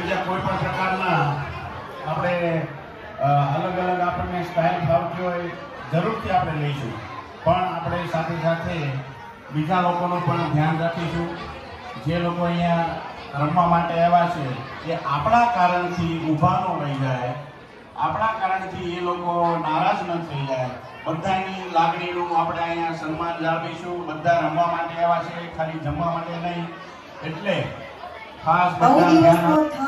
બીજા કોઈ પણ પ્રકારના આપણે અલગ અલગ આપણને સ્ટાઇલ ફાવતી હોય જરૂરથી આપણે લઈશું. પણ આપણે સાથે સાથે બીજા લોકોનું પણ ધ્યાન રાખીશું. જે લોકો અહીંયા રમવા માટે આવ્યા છે એ આપણા કારણથી ઊભા ન રહી જાય. આપણા કારણથી એ લોકો નારાજ ન થઈ જાય. બધાની લાગણીનું આપણે અહીંયા સન્માન જાળવીશું બધા રમવા માટે આવ્યા છે ખાલી જમવા માટે નહીં. એટલે ખાસ બધા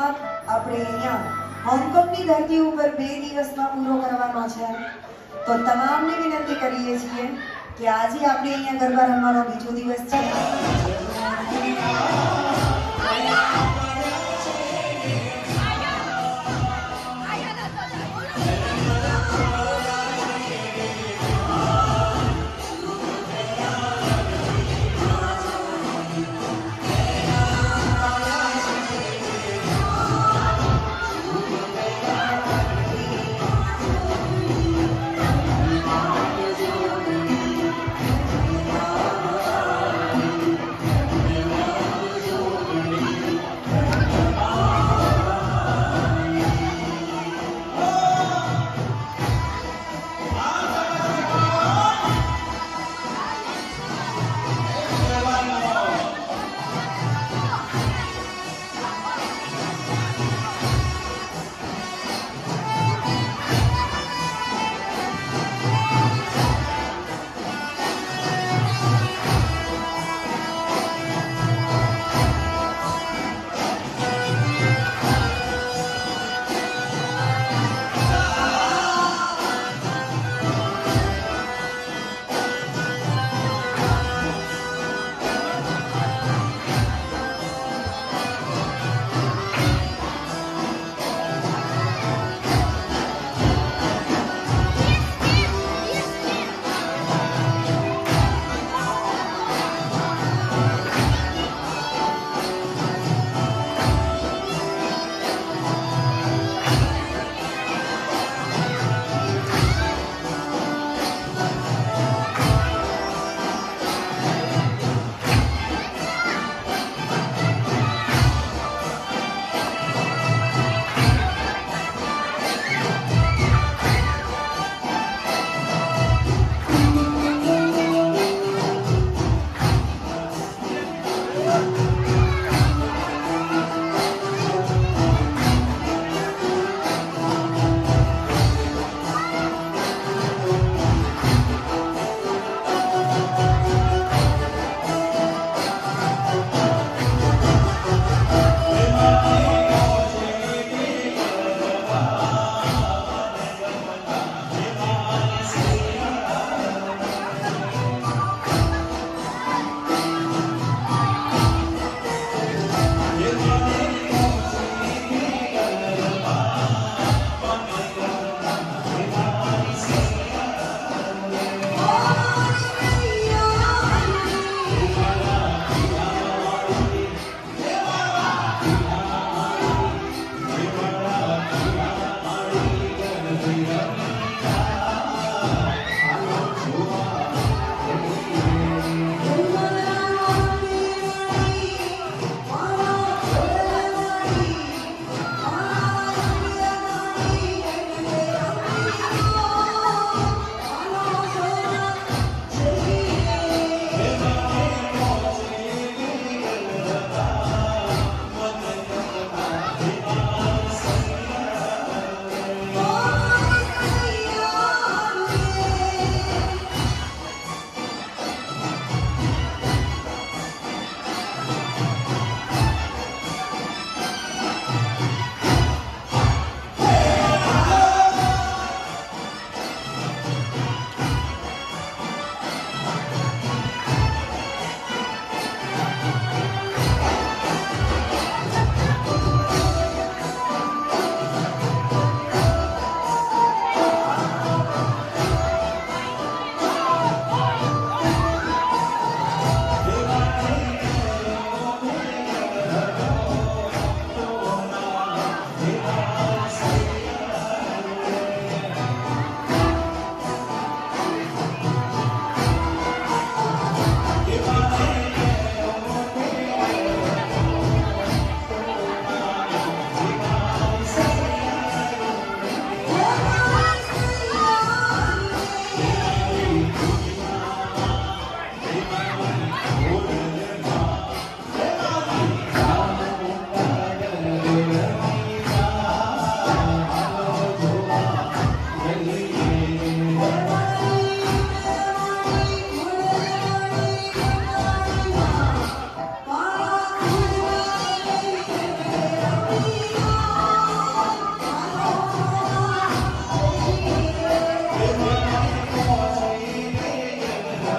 આપણે અહીંયા હોંગકોંગની ધરતી ઉપર બે દિવસમાં પૂરો કરવાનો છે. તો તમામને વિનંતી કરીએ છીએ કે આજે આપણે અહીંયા ગરબા રમવાનો બીજો દિવસ છે.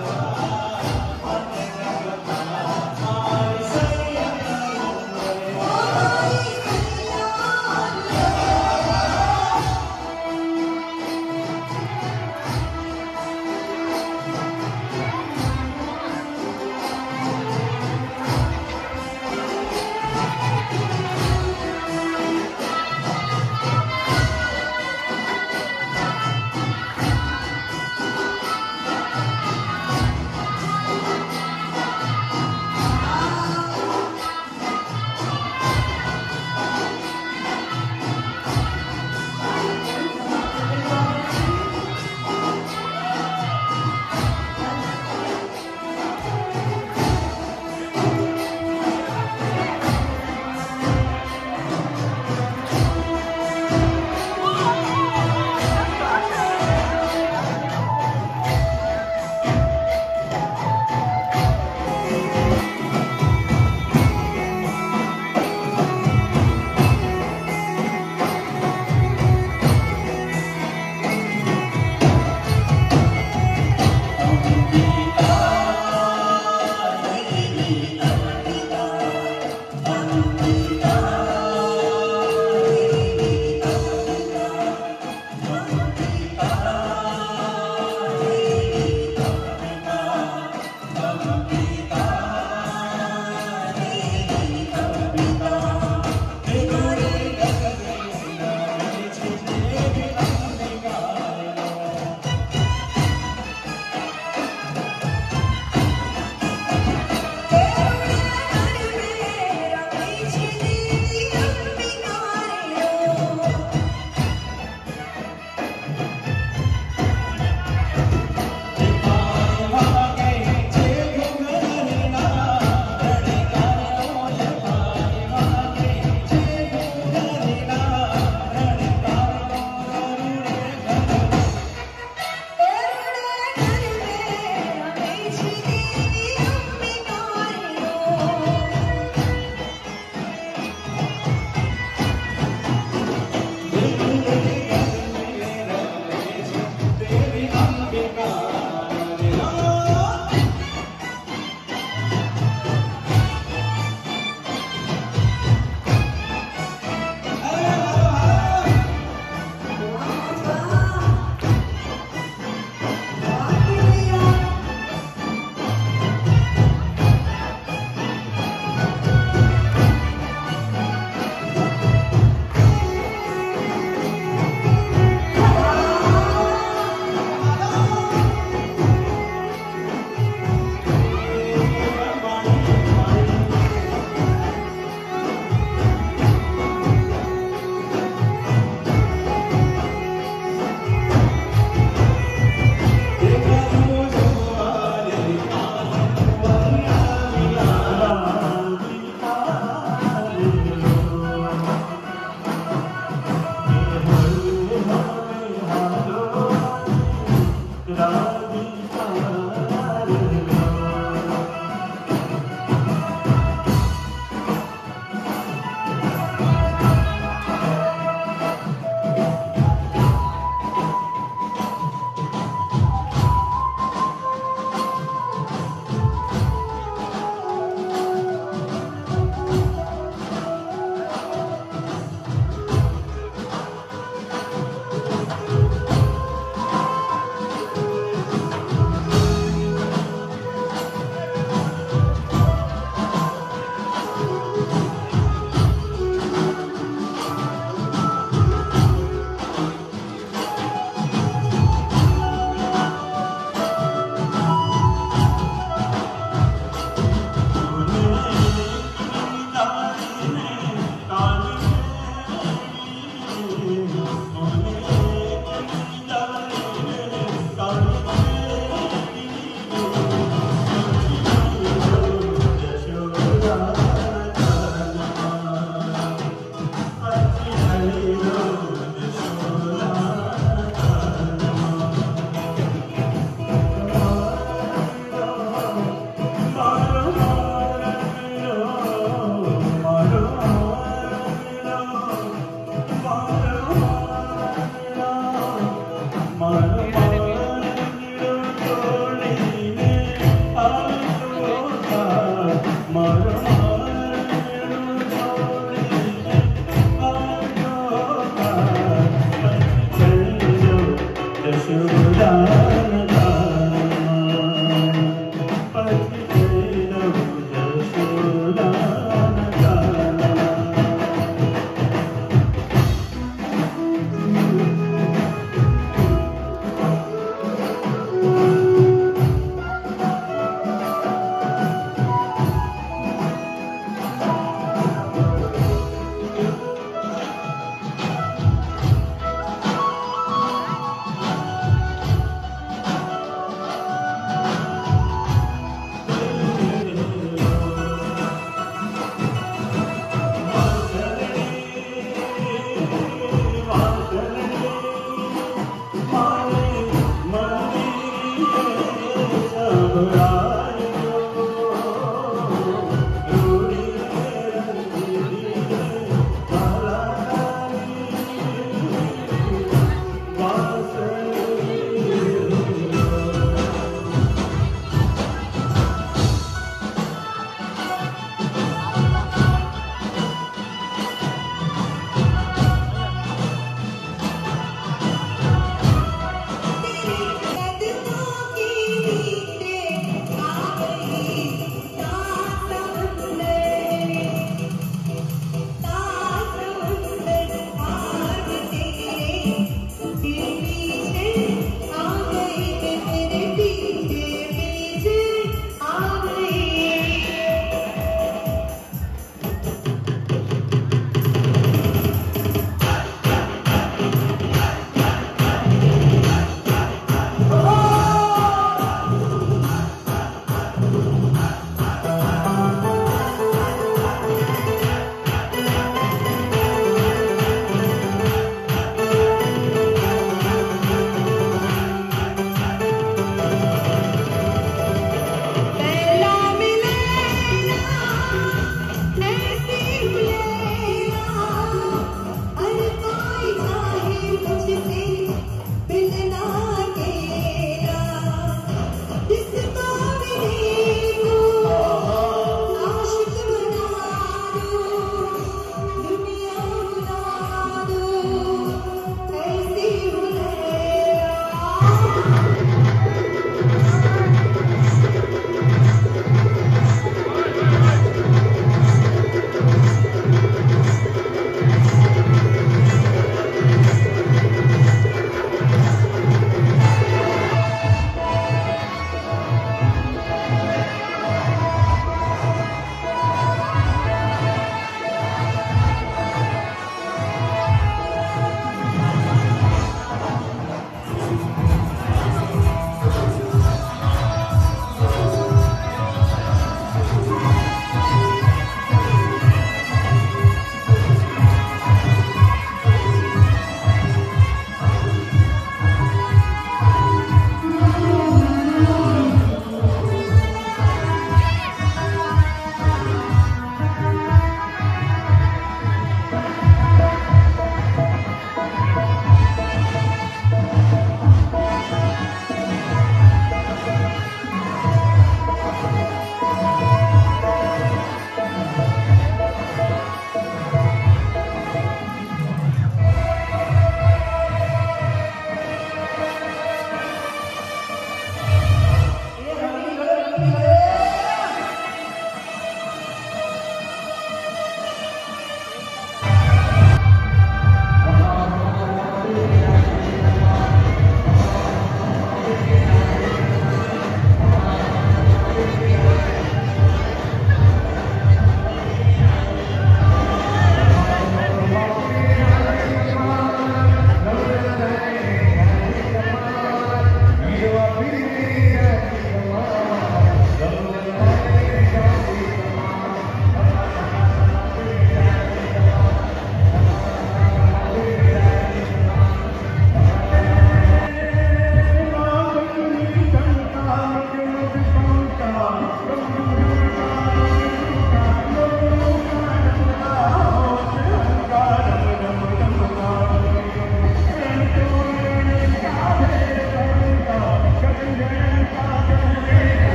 Lord.